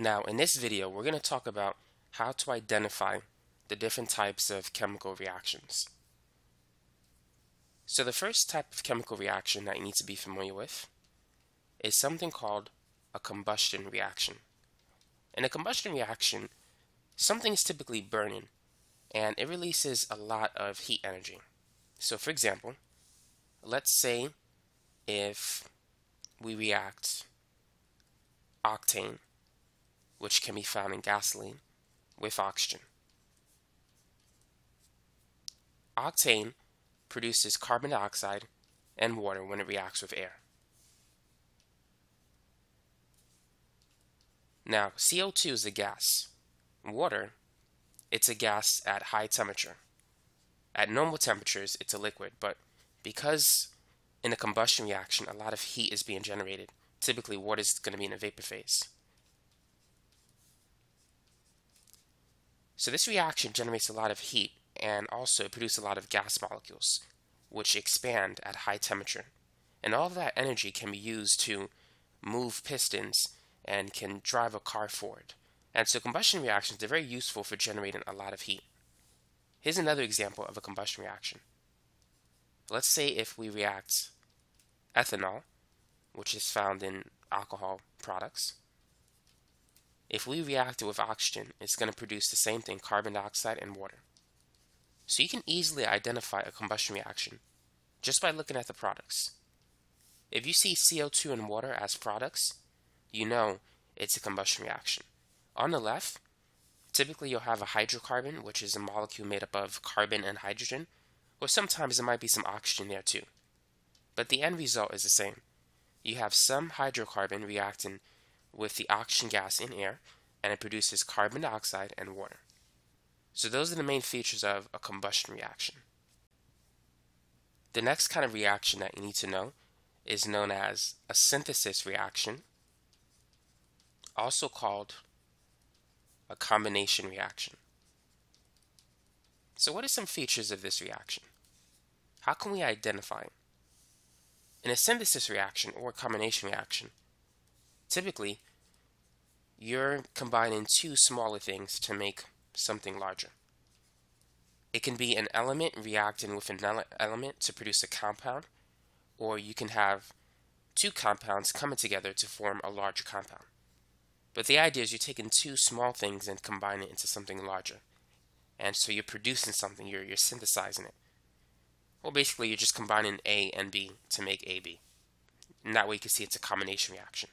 Now in this video we're going to talk about how to identify the different types of chemical reactions. So the first type of chemical reaction that you need to be familiar with is something called a combustion reaction. In a combustion reaction, something is typically burning and it releases a lot of heat energy. So for example, let's say if we react octane which can be found in gasoline, with oxygen. Octane produces carbon dioxide and water when it reacts with air. Now, CO2 is a gas. Water, it's a gas at high temperature. At normal temperatures, it's a liquid, but because in a combustion reaction, a lot of heat is being generated, typically water is going to be in a vapor phase. So this reaction generates a lot of heat and also produces a lot of gas molecules, which expand at high temperature. And all of that energy can be used to move pistons and can drive a car forward. And so combustion reactions are very useful for generating a lot of heat. Here's another example of a combustion reaction. Let's say if we react ethanol, which is found in alcohol products, if we react it with oxygen, it's going to produce the same thing, carbon dioxide and water. So you can easily identify a combustion reaction just by looking at the products. If you see CO2 and water as products, you know it's a combustion reaction. On the left, typically you'll have a hydrocarbon, which is a molecule made up of carbon and hydrogen, or sometimes there might be some oxygen there too. But the end result is the same. You have some hydrocarbon reacting with the oxygen gas in air and it produces carbon dioxide and water. So those are the main features of a combustion reaction. The next kind of reaction that you need to know is known as a synthesis reaction, also called a combination reaction. So what are some features of this reaction? How can we identify it? In a synthesis reaction or a combination reaction, Typically, you're combining two smaller things to make something larger. It can be an element reacting with another element to produce a compound, or you can have two compounds coming together to form a larger compound. But the idea is you're taking two small things and combining it into something larger. And so you're producing something, you're, you're synthesizing it. Well, basically, you're just combining A and B to make AB. And that way you can see it's a combination reaction.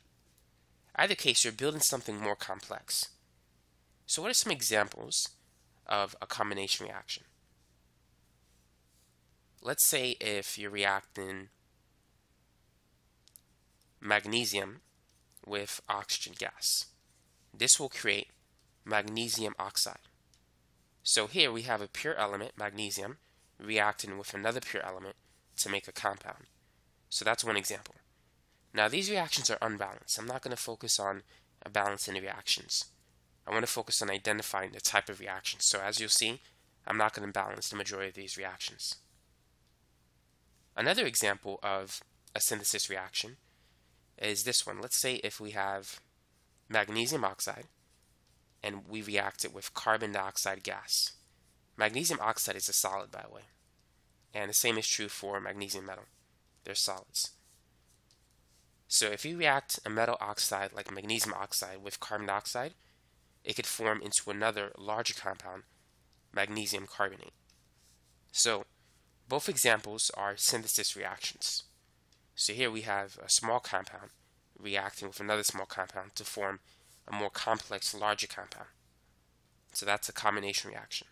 Either case, you're building something more complex. So what are some examples of a combination reaction? Let's say if you're reacting magnesium with oxygen gas. This will create magnesium oxide. So here we have a pure element, magnesium, reacting with another pure element to make a compound. So that's one example. Now these reactions are unbalanced. I'm not going to focus on balancing the reactions. I want to focus on identifying the type of reaction. So as you'll see, I'm not going to balance the majority of these reactions. Another example of a synthesis reaction is this one. Let's say if we have magnesium oxide and we react it with carbon dioxide gas. Magnesium oxide is a solid, by the way. And the same is true for magnesium metal. They're solids. So if you react a metal oxide like magnesium oxide with carbon dioxide, it could form into another larger compound, magnesium carbonate. So both examples are synthesis reactions. So here we have a small compound reacting with another small compound to form a more complex, larger compound. So that's a combination reaction.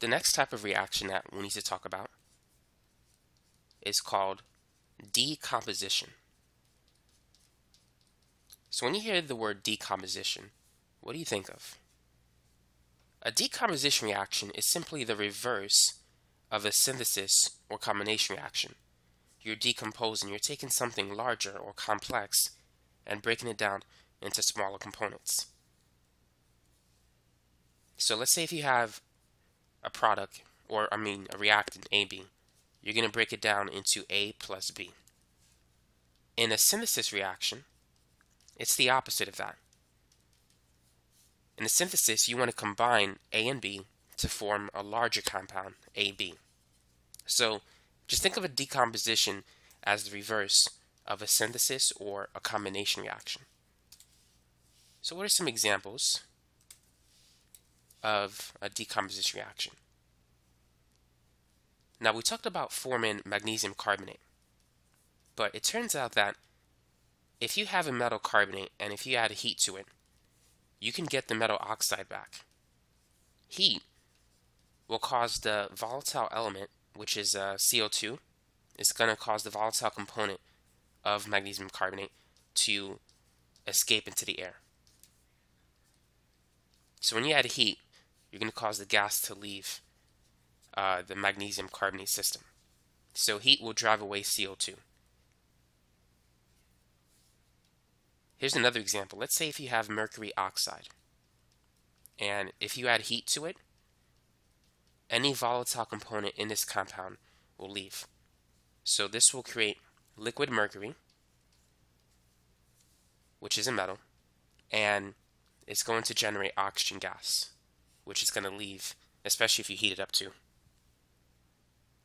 The next type of reaction that we need to talk about is called Decomposition. So when you hear the word decomposition, what do you think of? A decomposition reaction is simply the reverse of a synthesis or combination reaction. You're decomposing, you're taking something larger or complex and breaking it down into smaller components. So let's say if you have a product, or I mean a reactant AB, you're going to break it down into A plus B. In a synthesis reaction, it's the opposite of that. In a synthesis, you want to combine A and B to form a larger compound, AB. So just think of a decomposition as the reverse of a synthesis or a combination reaction. So what are some examples of a decomposition reaction? Now we talked about forming magnesium carbonate, but it turns out that if you have a metal carbonate and if you add heat to it, you can get the metal oxide back. Heat will cause the volatile element, which is uh, CO2, it's going to cause the volatile component of magnesium carbonate to escape into the air. So when you add heat, you're going to cause the gas to leave uh, the magnesium carbonate system. So heat will drive away CO2. Here's another example. Let's say if you have mercury oxide, and if you add heat to it, any volatile component in this compound will leave. So this will create liquid mercury, which is a metal, and it's going to generate oxygen gas, which is going to leave, especially if you heat it up too.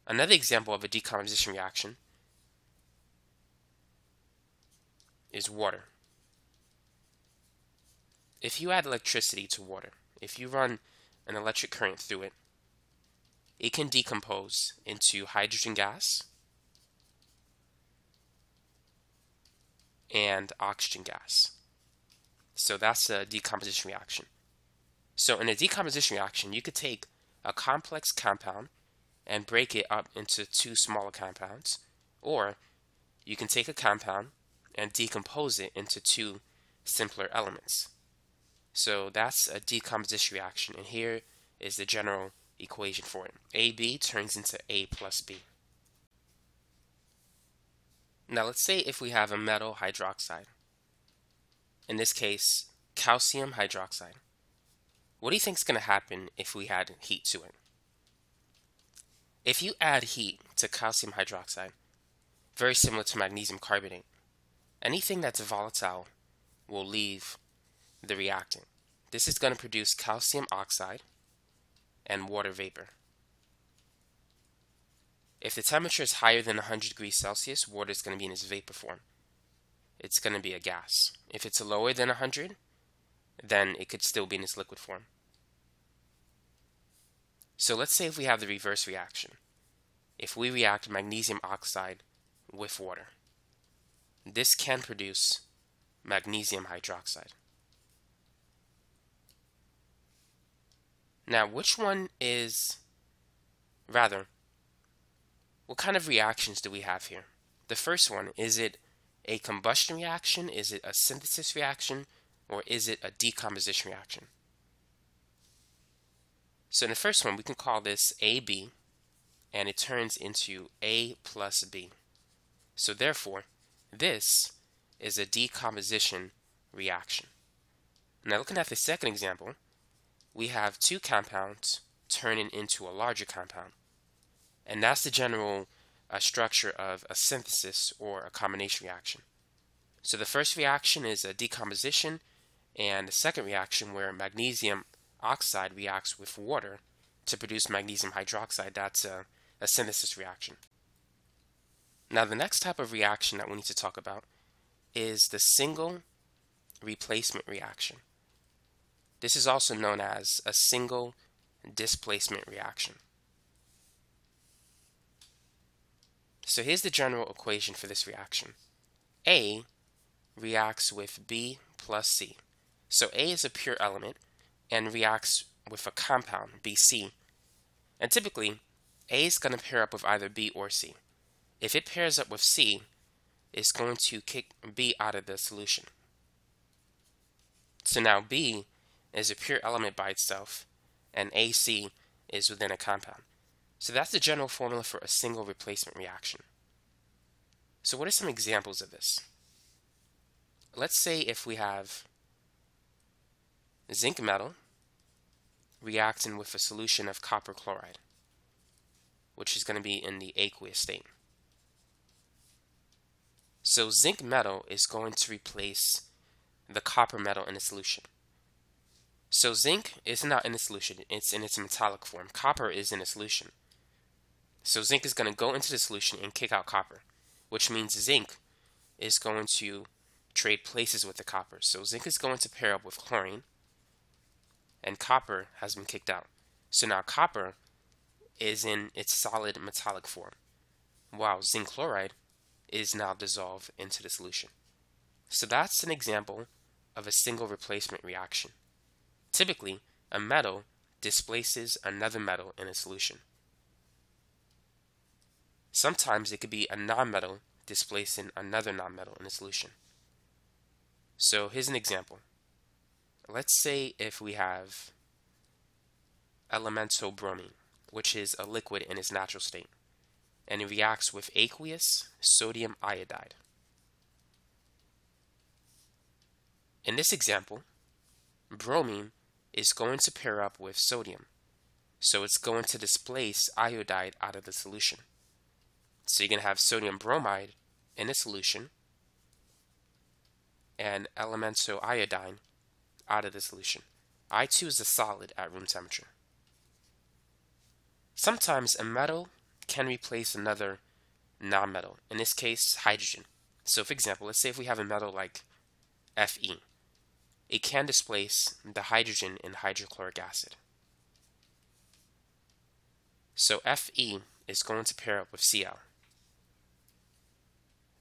Another example of a decomposition reaction is water. If you add electricity to water, if you run an electric current through it, it can decompose into hydrogen gas and oxygen gas. So that's a decomposition reaction. So in a decomposition reaction, you could take a complex compound and break it up into two smaller compounds, or you can take a compound and decompose it into two simpler elements. So that's a decomposition reaction, and here is the general equation for it. AB turns into A plus B. Now let's say if we have a metal hydroxide, in this case calcium hydroxide, what do you think is going to happen if we add heat to it? If you add heat to calcium hydroxide, very similar to magnesium carbonate, anything that's volatile will leave the reactant. This is going to produce calcium oxide and water vapor. If the temperature is higher than 100 degrees Celsius, water is going to be in its vapor form. It's going to be a gas. If it's lower than 100, then it could still be in its liquid form. So let's say if we have the reverse reaction. If we react magnesium oxide with water, this can produce magnesium hydroxide. Now, which one is, rather, what kind of reactions do we have here? The first one, is it a combustion reaction? Is it a synthesis reaction? Or is it a decomposition reaction? So in the first one, we can call this AB, and it turns into A plus B. So therefore, this is a decomposition reaction. Now looking at the second example, we have two compounds turning into a larger compound. And that's the general uh, structure of a synthesis or a combination reaction. So the first reaction is a decomposition, and the second reaction where magnesium oxide reacts with water to produce magnesium hydroxide, that's a, a synthesis reaction. Now the next type of reaction that we need to talk about is the single replacement reaction. This is also known as a single displacement reaction. So here's the general equation for this reaction. A reacts with B plus C. So A is a pure element and reacts with a compound, BC. And typically, A is going to pair up with either B or C. If it pairs up with C, it's going to kick B out of the solution. So now B is a pure element by itself, and AC is within a compound. So that's the general formula for a single replacement reaction. So what are some examples of this? Let's say if we have zinc metal reacting with a solution of copper chloride, which is going to be in the aqueous state. So zinc metal is going to replace the copper metal in the solution. So zinc is not in the solution, it's in its metallic form. Copper is in the solution. So zinc is going to go into the solution and kick out copper, which means zinc is going to trade places with the copper. So zinc is going to pair up with chlorine, and copper has been kicked out. So now copper is in its solid metallic form, while zinc chloride is now dissolved into the solution. So that's an example of a single replacement reaction. Typically, a metal displaces another metal in a solution. Sometimes it could be a nonmetal displacing another nonmetal in a solution. So here's an example. Let's say if we have elemental bromine, which is a liquid in its natural state, and it reacts with aqueous sodium iodide. In this example, bromine is going to pair up with sodium, so it's going to displace iodide out of the solution. So you're going to have sodium bromide in a solution and elemental iodine out of the solution. I2 is a solid at room temperature. Sometimes a metal can replace another nonmetal, in this case, hydrogen. So, for example, let's say if we have a metal like Fe, it can displace the hydrogen in hydrochloric acid. So Fe is going to pair up with Cl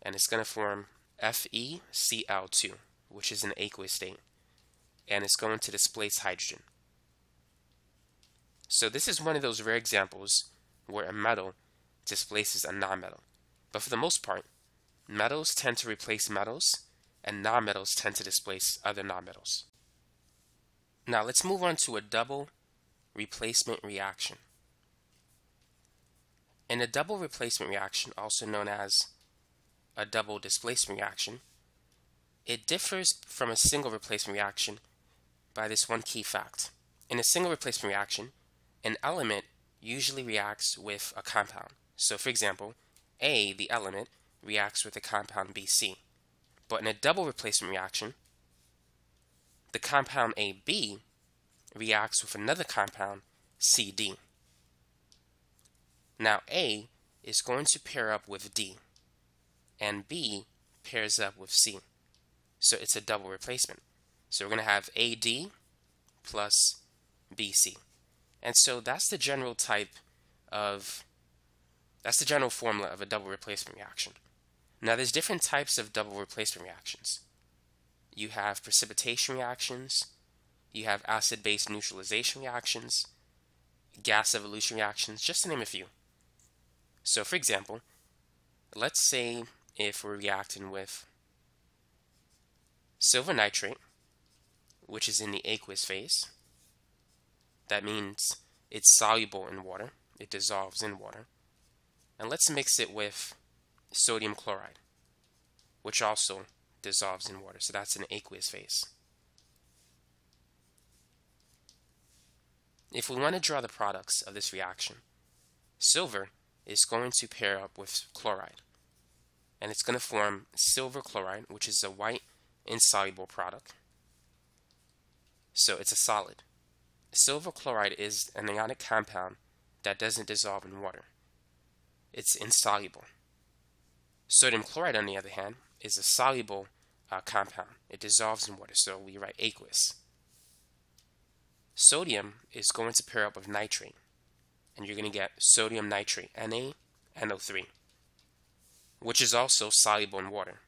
and it's going to form FeCl2, which is an aqueous state, and it's going to displace hydrogen. So this is one of those rare examples where a metal displaces a nonmetal. But for the most part, metals tend to replace metals, and nonmetals tend to displace other nonmetals. Now let's move on to a double replacement reaction. In a double replacement reaction, also known as a double displacement reaction, it differs from a single replacement reaction by this one key fact. In a single replacement reaction, an element usually reacts with a compound. So for example, A, the element, reacts with the compound BC. But in a double replacement reaction, the compound AB reacts with another compound CD. Now A is going to pair up with D and B pairs up with C. So it's a double replacement. So we're going to have AD plus BC. And so that's the general type of, that's the general formula of a double replacement reaction. Now there's different types of double replacement reactions. You have precipitation reactions, you have acid-base neutralization reactions, gas evolution reactions, just to name a few. So for example, let's say if we're reacting with silver nitrate, which is in the aqueous phase. That means it's soluble in water, it dissolves in water. And let's mix it with sodium chloride, which also dissolves in water. So that's an aqueous phase. If we want to draw the products of this reaction, silver is going to pair up with chloride and it's going to form silver chloride, which is a white insoluble product. So it's a solid. Silver chloride is an ionic compound that doesn't dissolve in water. It's insoluble. Sodium chloride, on the other hand, is a soluble uh, compound. It dissolves in water, so we write aqueous. Sodium is going to pair up with nitrate, and you're going to get sodium nitrate, NaNO3 which is also soluble in water.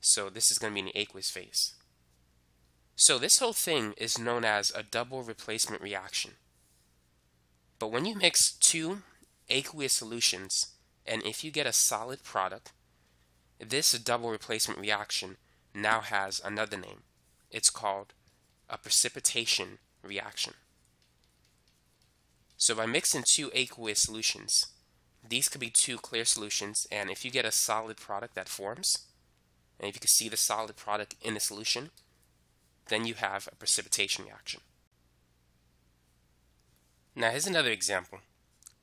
So this is going to be an aqueous phase. So this whole thing is known as a double replacement reaction. But when you mix two aqueous solutions, and if you get a solid product, this double replacement reaction now has another name. It's called a precipitation reaction. So by mixing two aqueous solutions, these could be two clear solutions, and if you get a solid product that forms, and if you can see the solid product in the solution, then you have a precipitation reaction. Now here's another example.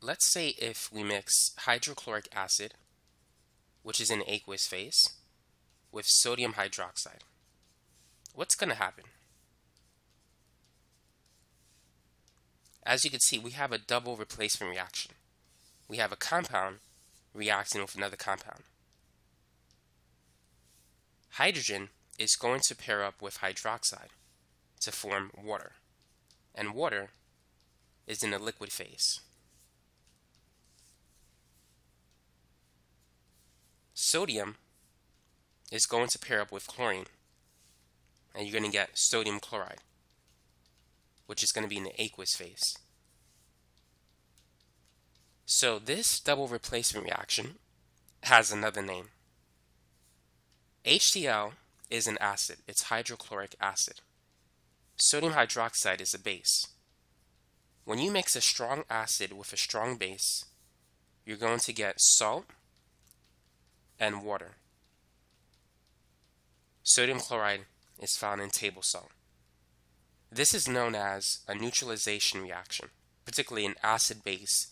Let's say if we mix hydrochloric acid, which is in aqueous phase, with sodium hydroxide, what's going to happen? As you can see, we have a double replacement reaction. We have a compound reacting with another compound. Hydrogen is going to pair up with hydroxide to form water, and water is in the liquid phase. Sodium is going to pair up with chlorine, and you're going to get sodium chloride, which is going to be in the aqueous phase. So this double replacement reaction has another name. HCl is an acid. It's hydrochloric acid. Sodium hydroxide is a base. When you mix a strong acid with a strong base, you're going to get salt and water. Sodium chloride is found in table salt. This is known as a neutralization reaction, particularly an acid-base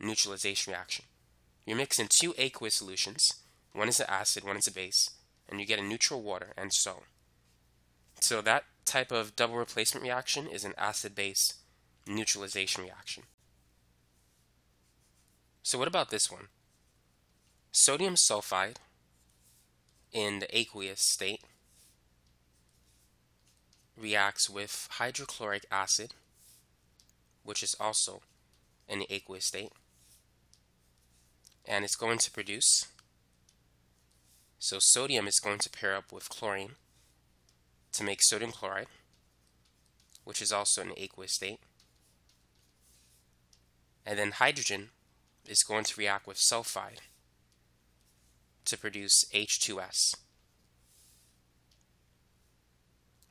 neutralization reaction. You're mixing two aqueous solutions, one is an acid, one is a base, and you get a neutral water and salt. So that type of double replacement reaction is an acid-base neutralization reaction. So what about this one? Sodium sulfide in the aqueous state reacts with hydrochloric acid, which is also in the aqueous state, and it's going to produce. So sodium is going to pair up with chlorine to make sodium chloride, which is also an aqueous state. And then hydrogen is going to react with sulfide to produce H2S.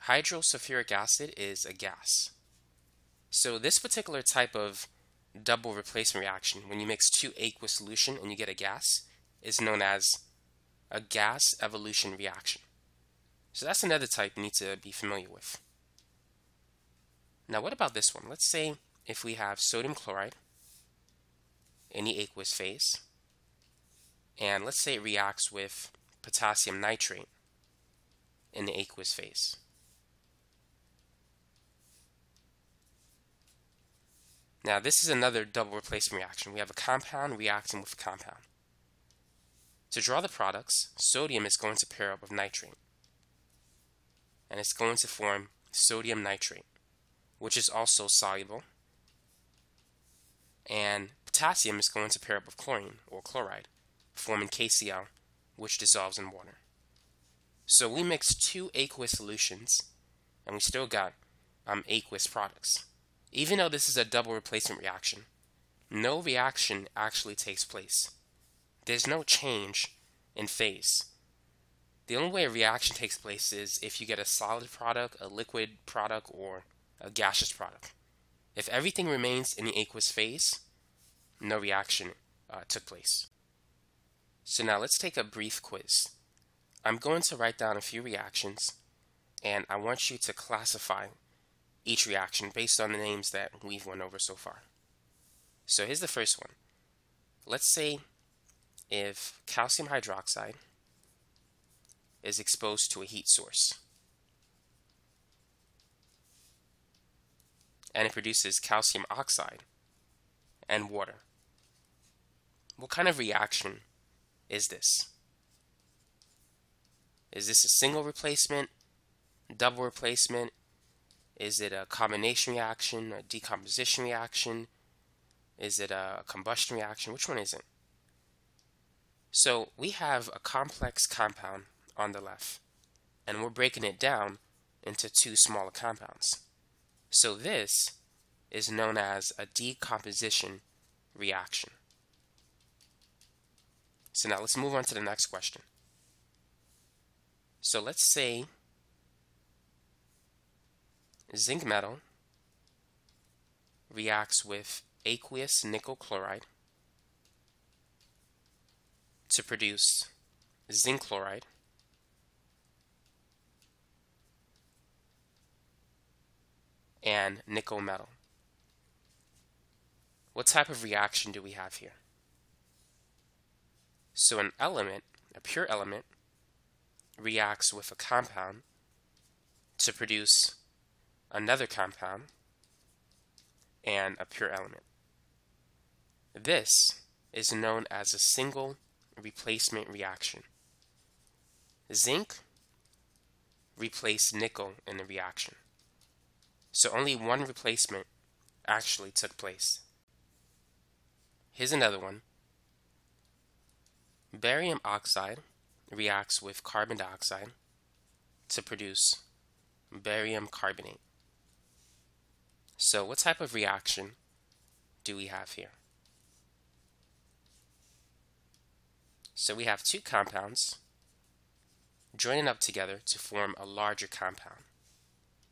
Hydrosulfuric acid is a gas. So this particular type of double replacement reaction, when you mix two aqueous solution and you get a gas, is known as a gas evolution reaction. So that's another type you need to be familiar with. Now what about this one? Let's say if we have sodium chloride in the aqueous phase, and let's say it reacts with potassium nitrate in the aqueous phase. Now this is another double replacement reaction. We have a compound reacting with a compound. To draw the products, sodium is going to pair up with nitrate. And it's going to form sodium nitrate, which is also soluble. And potassium is going to pair up with chlorine or chloride, forming KCl, which dissolves in water. So we mix two aqueous solutions, and we still got um, aqueous products. Even though this is a double replacement reaction, no reaction actually takes place. There's no change in phase. The only way a reaction takes place is if you get a solid product, a liquid product, or a gaseous product. If everything remains in the aqueous phase, no reaction uh, took place. So now let's take a brief quiz. I'm going to write down a few reactions, and I want you to classify each reaction based on the names that we've went over so far. So here's the first one. Let's say if calcium hydroxide is exposed to a heat source and it produces calcium oxide and water. What kind of reaction is this? Is this a single replacement, double replacement, is it a combination reaction, a decomposition reaction? Is it a combustion reaction? Which one is it? So we have a complex compound on the left, and we're breaking it down into two smaller compounds. So this is known as a decomposition reaction. So now let's move on to the next question. So let's say zinc metal reacts with aqueous nickel chloride to produce zinc chloride and nickel metal. What type of reaction do we have here? So an element, a pure element, reacts with a compound to produce another compound and a pure element. This is known as a single replacement reaction. Zinc replaced nickel in the reaction. So only one replacement actually took place. Here's another one. Barium oxide reacts with carbon dioxide to produce barium carbonate. So what type of reaction do we have here? So we have two compounds joining up together to form a larger compound.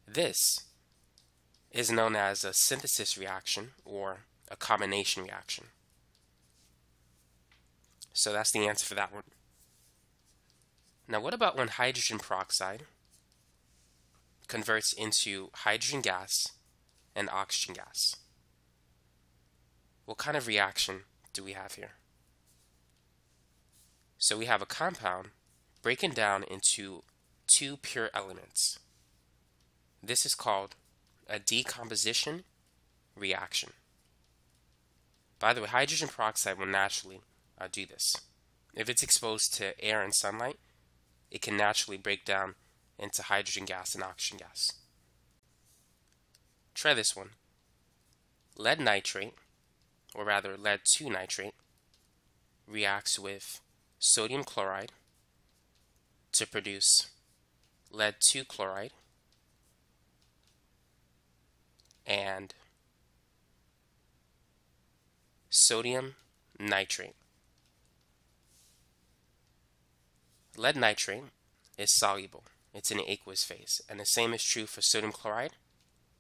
This is known as a synthesis reaction or a combination reaction. So that's the answer for that one. Now what about when hydrogen peroxide converts into hydrogen gas and oxygen gas? What kind of reaction do we have here? So we have a compound breaking down into two pure elements. This is called a decomposition reaction. By the way, hydrogen peroxide will naturally uh, do this. If it's exposed to air and sunlight, it can naturally break down into hydrogen gas and oxygen gas. Try this one. Lead nitrate, or rather lead 2 nitrate, reacts with sodium chloride to produce lead 2 chloride and sodium nitrate. Lead nitrate is soluble. It's in an aqueous phase. And the same is true for sodium chloride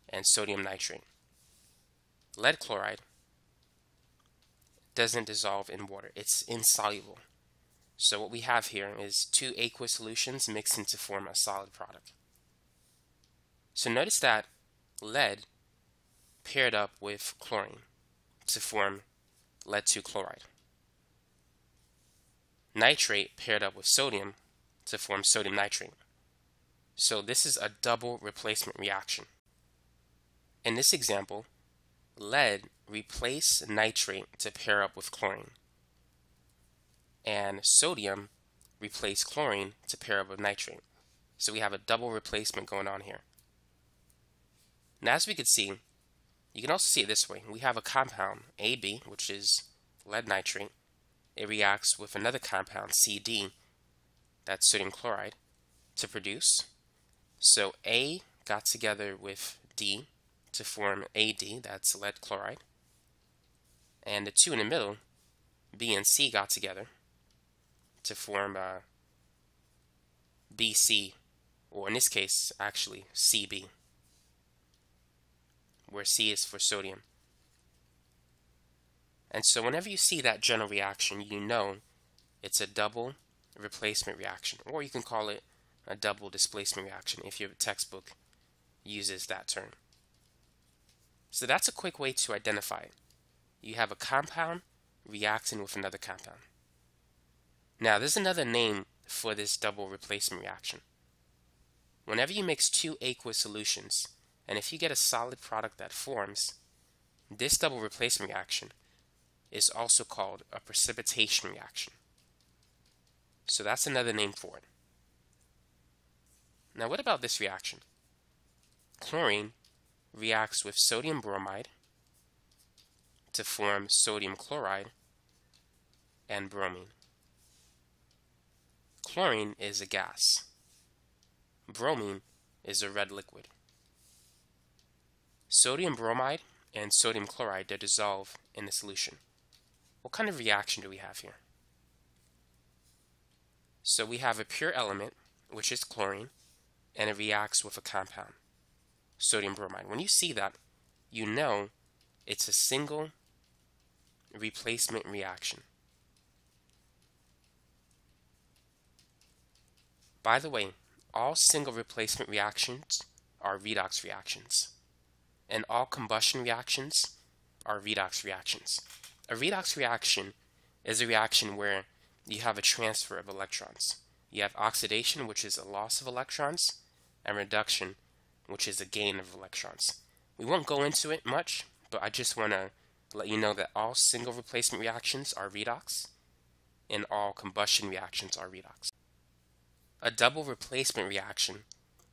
and sodium nitrate. Lead chloride doesn't dissolve in water. It's insoluble. So what we have here is two aqueous solutions mixing to form a solid product. So notice that lead paired up with chlorine to form lead 2 chloride. Nitrate paired up with sodium to form sodium nitrate. So this is a double replacement reaction. In this example, lead replaced nitrate to pair up with chlorine and sodium replace chlorine to pair up with nitrate. So we have a double replacement going on here. Now as we can see, you can also see it this way. We have a compound, AB, which is lead nitrate. It reacts with another compound, CD, that's sodium chloride, to produce. So A got together with D to form AD, that's lead chloride. And the two in the middle, B and C, got together to form uh, BC, or in this case, actually CB, where C is for sodium. And so whenever you see that general reaction, you know it's a double replacement reaction, or you can call it a double displacement reaction if your textbook uses that term. So that's a quick way to identify it. You have a compound reacting with another compound. Now, there's another name for this double replacement reaction. Whenever you mix two aqueous solutions, and if you get a solid product that forms, this double replacement reaction is also called a precipitation reaction. So that's another name for it. Now, what about this reaction? Chlorine reacts with sodium bromide to form sodium chloride and bromine. Chlorine is a gas. Bromine is a red liquid. Sodium bromide and sodium chloride they dissolve in the solution. What kind of reaction do we have here? So we have a pure element, which is chlorine, and it reacts with a compound, sodium bromide. When you see that, you know it's a single replacement reaction. By the way, all single replacement reactions are redox reactions, and all combustion reactions are redox reactions. A redox reaction is a reaction where you have a transfer of electrons. You have oxidation, which is a loss of electrons, and reduction, which is a gain of electrons. We won't go into it much, but I just want to let you know that all single replacement reactions are redox and all combustion reactions are redox. A double replacement reaction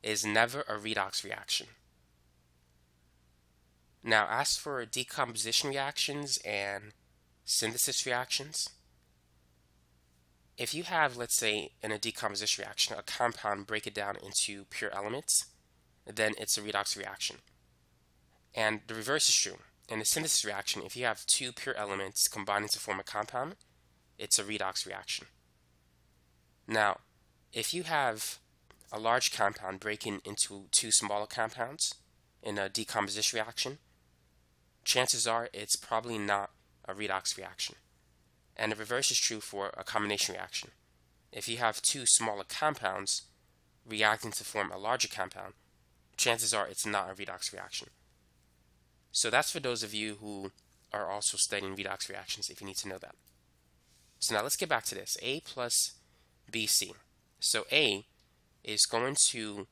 is never a redox reaction. Now, as for decomposition reactions and synthesis reactions, if you have, let's say, in a decomposition reaction, a compound break it down into pure elements, then it's a redox reaction. And the reverse is true. In a synthesis reaction, if you have two pure elements combining to form a compound, it's a redox reaction. Now, if you have a large compound breaking into two smaller compounds in a decomposition reaction, chances are it's probably not a redox reaction. And the reverse is true for a combination reaction. If you have two smaller compounds reacting to form a larger compound, chances are it's not a redox reaction. So that's for those of you who are also studying redox reactions if you need to know that. So now let's get back to this. A plus BC. So A is going to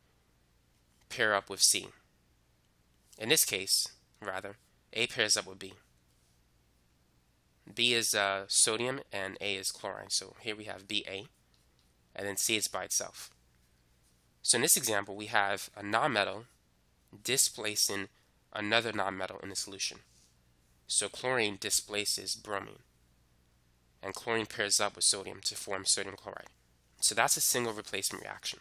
pair up with C. In this case, rather, A pairs up with B. B is uh, sodium and A is chlorine. So here we have Ba, and then C is by itself. So in this example, we have a nonmetal displacing another nonmetal in the solution. So chlorine displaces bromine, and chlorine pairs up with sodium to form sodium chloride. So that's a single replacement reaction.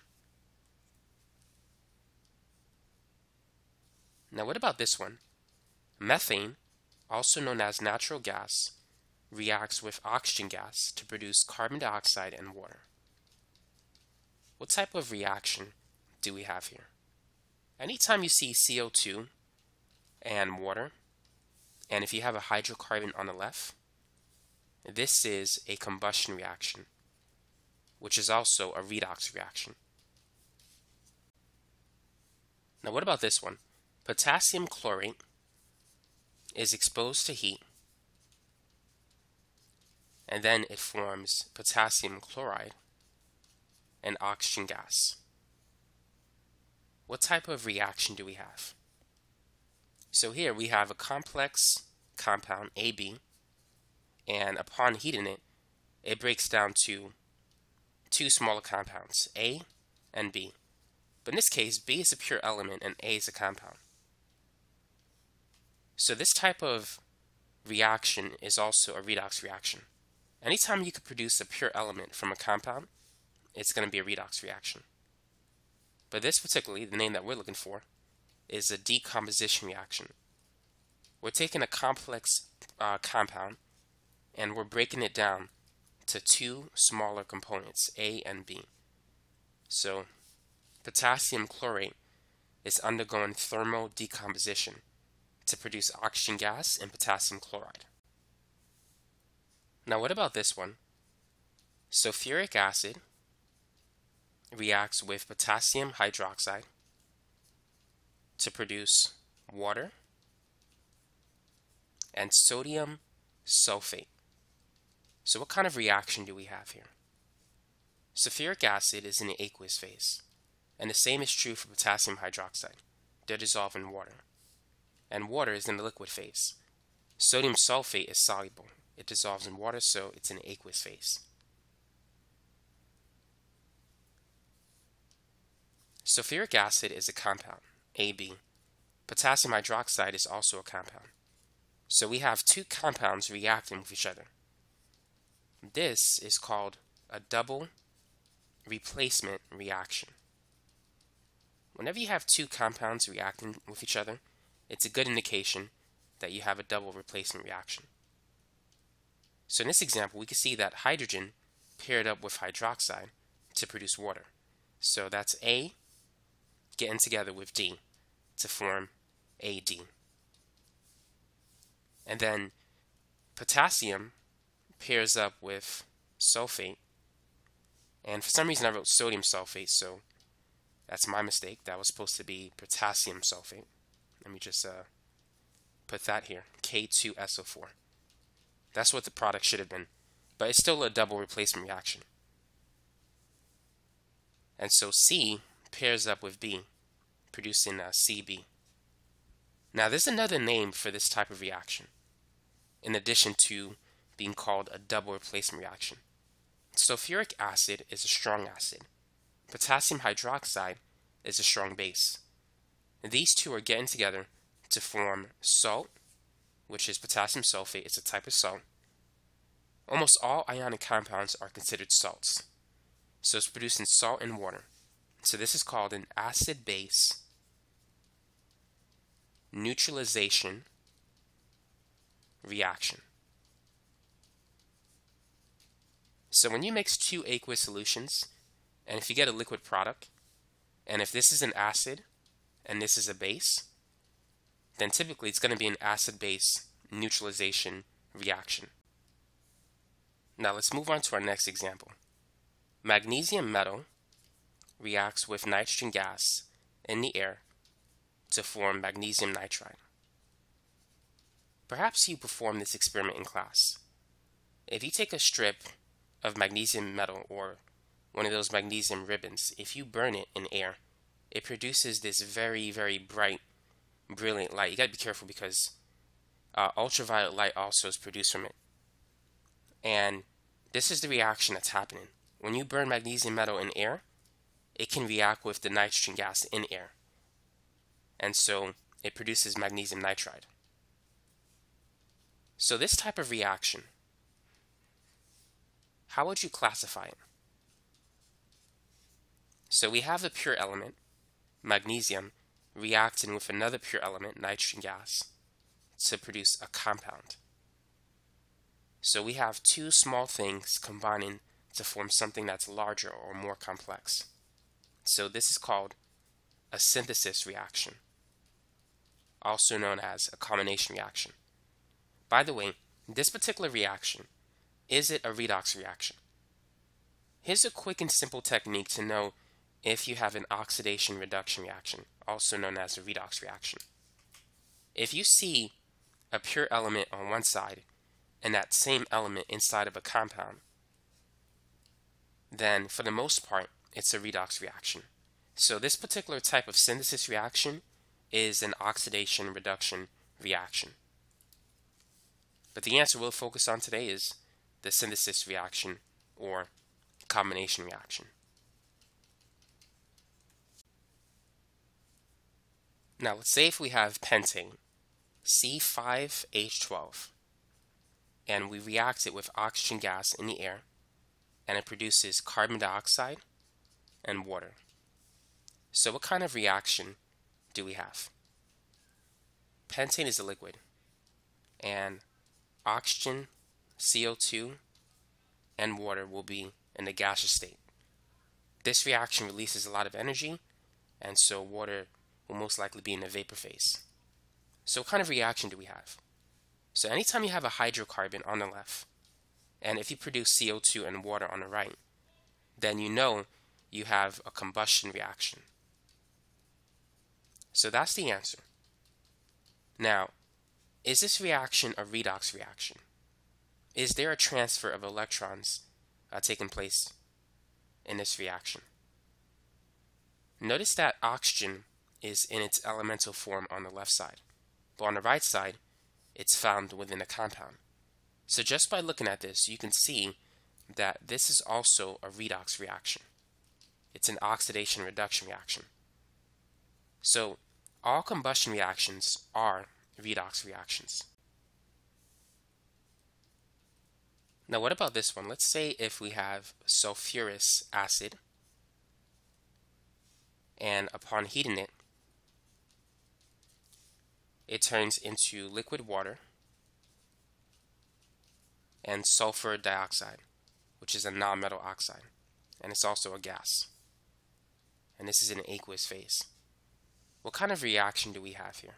Now what about this one? Methane, also known as natural gas, reacts with oxygen gas to produce carbon dioxide and water. What type of reaction do we have here? Anytime you see CO2 and water, and if you have a hydrocarbon on the left, this is a combustion reaction, which is also a redox reaction. Now what about this one? Potassium chlorate is exposed to heat and then it forms potassium chloride and oxygen gas. What type of reaction do we have? So here we have a complex compound, AB, and upon heating it, it breaks down to two smaller compounds, A and B. But in this case, B is a pure element and A is a compound. So this type of reaction is also a redox reaction. Anytime you could produce a pure element from a compound, it's going to be a redox reaction. But this particularly, the name that we're looking for, is a decomposition reaction. We're taking a complex uh, compound and we're breaking it down to two smaller components, A and B. So potassium chlorate is undergoing thermal decomposition to produce oxygen gas and potassium chloride. Now what about this one? Sulfuric acid reacts with potassium hydroxide to produce water and sodium sulfate. So what kind of reaction do we have here? Sulfuric acid is in the aqueous phase, and the same is true for potassium hydroxide. They dissolve in water. And water is in the liquid phase. Sodium sulfate is soluble it dissolves in water, so it's in the aqueous phase. Sulfuric acid is a compound, AB. Potassium hydroxide is also a compound. So we have two compounds reacting with each other. This is called a double replacement reaction. Whenever you have two compounds reacting with each other, it's a good indication that you have a double replacement reaction. So in this example, we can see that hydrogen paired up with hydroxide to produce water. So that's A getting together with D to form AD. And then potassium pairs up with sulfate. And for some reason I wrote sodium sulfate, so that's my mistake. That was supposed to be potassium sulfate. Let me just uh, put that here, K2SO4. That's what the product should have been. But it's still a double replacement reaction. And so C pairs up with B, producing a CB. Now there's another name for this type of reaction, in addition to being called a double replacement reaction. Sulfuric acid is a strong acid. Potassium hydroxide is a strong base. These two are getting together to form salt, which is potassium sulfate. It's a type of salt. Almost all ionic compounds are considered salts. So it's producing salt and water. So this is called an acid-base neutralization reaction. So when you mix two aqueous solutions, and if you get a liquid product, and if this is an acid and this is a base, then typically it's going to be an acid-base neutralization reaction. Now let's move on to our next example. Magnesium metal reacts with nitrogen gas in the air to form magnesium nitride. Perhaps you performed this experiment in class. If you take a strip of magnesium metal or one of those magnesium ribbons, if you burn it in air, it produces this very, very bright, brilliant light. You gotta be careful because uh, ultraviolet light also is produced from it. And this is the reaction that's happening. When you burn magnesium metal in air, it can react with the nitrogen gas in air. And so it produces magnesium nitride. So this type of reaction, how would you classify it? So we have a pure element, magnesium, reacting with another pure element, nitrogen gas, to produce a compound. So we have two small things combining to form something that's larger or more complex. So this is called a synthesis reaction, also known as a combination reaction. By the way, this particular reaction, is it a redox reaction? Here's a quick and simple technique to know if you have an oxidation reduction reaction, also known as a redox reaction. If you see a pure element on one side and that same element inside of a compound, then for the most part, it's a redox reaction. So this particular type of synthesis reaction is an oxidation reduction reaction. But the answer we'll focus on today is the synthesis reaction or combination reaction. Now let's say if we have pentane, C5H12, and we react it with oxygen gas in the air, and it produces carbon dioxide and water. So what kind of reaction do we have? Pentane is a liquid, and oxygen, CO2, and water will be in the gaseous state. This reaction releases a lot of energy, and so water will most likely be in the vapor phase. So what kind of reaction do we have? So anytime you have a hydrocarbon on the left, and if you produce CO2 and water on the right, then you know you have a combustion reaction. So that's the answer. Now, is this reaction a redox reaction? Is there a transfer of electrons uh, taking place in this reaction? Notice that oxygen is in its elemental form on the left side, but on the right side, it's found within a compound. So just by looking at this, you can see that this is also a redox reaction. It's an oxidation reduction reaction. So all combustion reactions are redox reactions. Now what about this one? Let's say if we have sulfurous acid and upon heating it, it turns into liquid water and sulfur dioxide, which is a non-metal oxide, and it's also a gas. And this is an aqueous phase. What kind of reaction do we have here?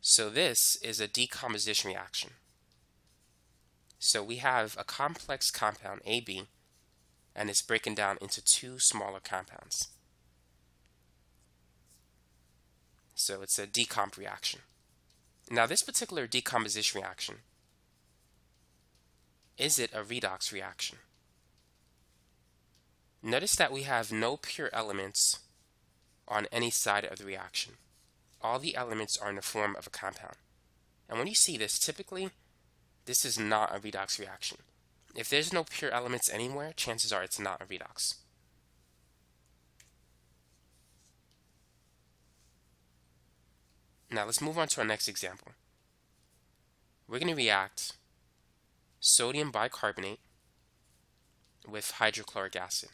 So this is a decomposition reaction. So we have a complex compound, AB, and it's breaking down into two smaller compounds. So it's a decomp reaction. Now this particular decomposition reaction, is it a redox reaction? Notice that we have no pure elements on any side of the reaction. All the elements are in the form of a compound. And when you see this, typically, this is not a redox reaction. If there's no pure elements anywhere, chances are it's not a redox. Now let's move on to our next example. We're going to react sodium bicarbonate with hydrochloric acid.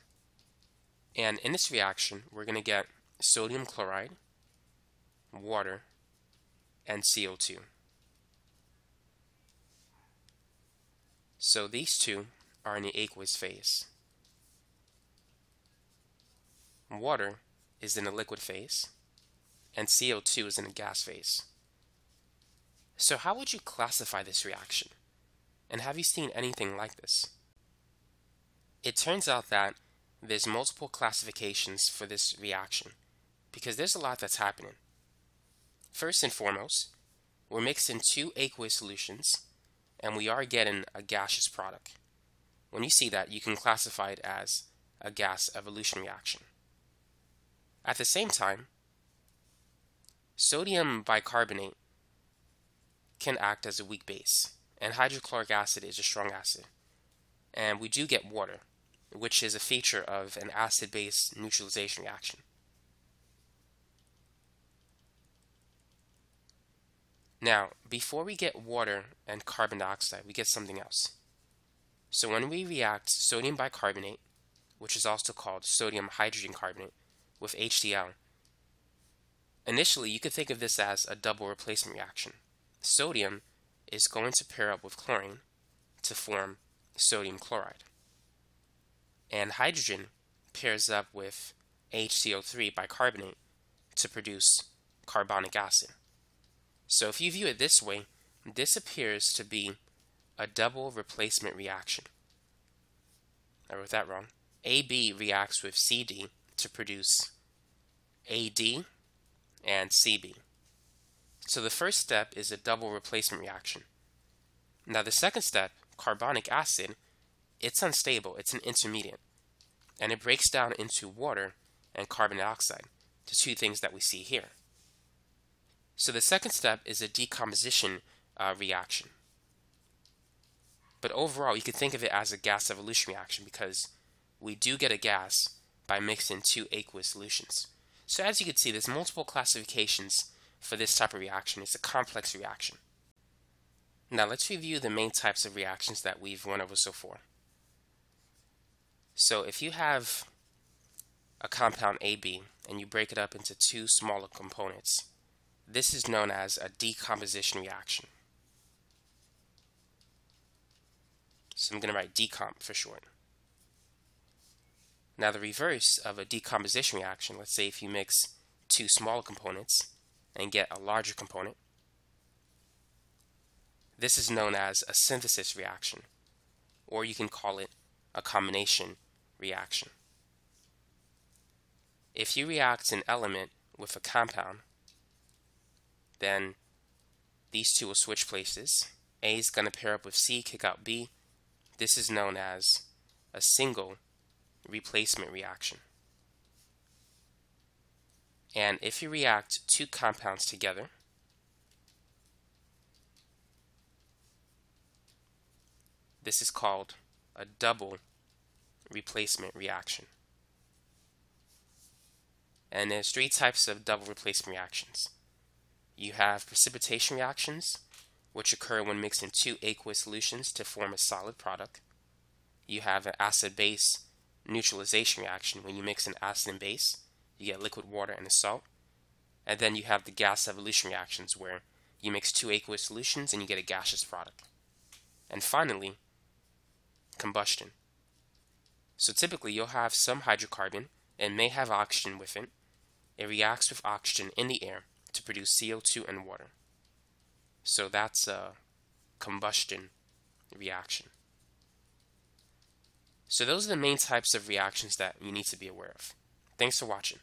And in this reaction, we're going to get sodium chloride, water, and CO2. So these two are in the aqueous phase. Water is in the liquid phase, and CO2 is in the gas phase. So how would you classify this reaction? And have you seen anything like this? It turns out that there's multiple classifications for this reaction because there's a lot that's happening. First and foremost, we're mixing two aqueous solutions and we are getting a gaseous product. When you see that, you can classify it as a gas evolution reaction. At the same time, sodium bicarbonate can act as a weak base, and hydrochloric acid is a strong acid. And we do get water, which is a feature of an acid base neutralization reaction. Now, before we get water and carbon dioxide, we get something else. So when we react sodium bicarbonate, which is also called sodium hydrogen carbonate, with HCl, initially you could think of this as a double replacement reaction. Sodium is going to pair up with chlorine to form sodium chloride. And hydrogen pairs up with HCO3 bicarbonate to produce carbonic acid. So if you view it this way, this appears to be a double replacement reaction. I wrote that wrong. AB reacts with CD to produce AD and CB. So the first step is a double replacement reaction. Now the second step, carbonic acid, it's unstable, it's an intermediate, and it breaks down into water and carbon dioxide, the two things that we see here. So the second step is a decomposition uh, reaction. But overall, you can think of it as a gas evolution reaction because we do get a gas by mixing two aqueous solutions. So as you can see, there's multiple classifications for this type of reaction. It's a complex reaction. Now let's review the main types of reactions that we've went over so far. So if you have a compound AB and you break it up into two smaller components, this is known as a decomposition reaction. So I'm going to write decomp for short. Now the reverse of a decomposition reaction, let's say if you mix two smaller components and get a larger component, this is known as a synthesis reaction, or you can call it a combination reaction. If you react an element with a compound, then these two will switch places. A is going to pair up with C, kick out B. This is known as a single replacement reaction. And if you react two compounds together, this is called a double replacement reaction. And there's three types of double replacement reactions. You have precipitation reactions, which occur when mixing two aqueous solutions to form a solid product. You have an acid-base neutralization reaction when you mix an acid and base, you get liquid water and a salt. And then you have the gas evolution reactions where you mix two aqueous solutions and you get a gaseous product. And finally, combustion. So typically you'll have some hydrocarbon and may have oxygen with it. It reacts with oxygen in the air to produce CO2 and water. So that's a combustion reaction. So those are the main types of reactions that you need to be aware of. Thanks for watching.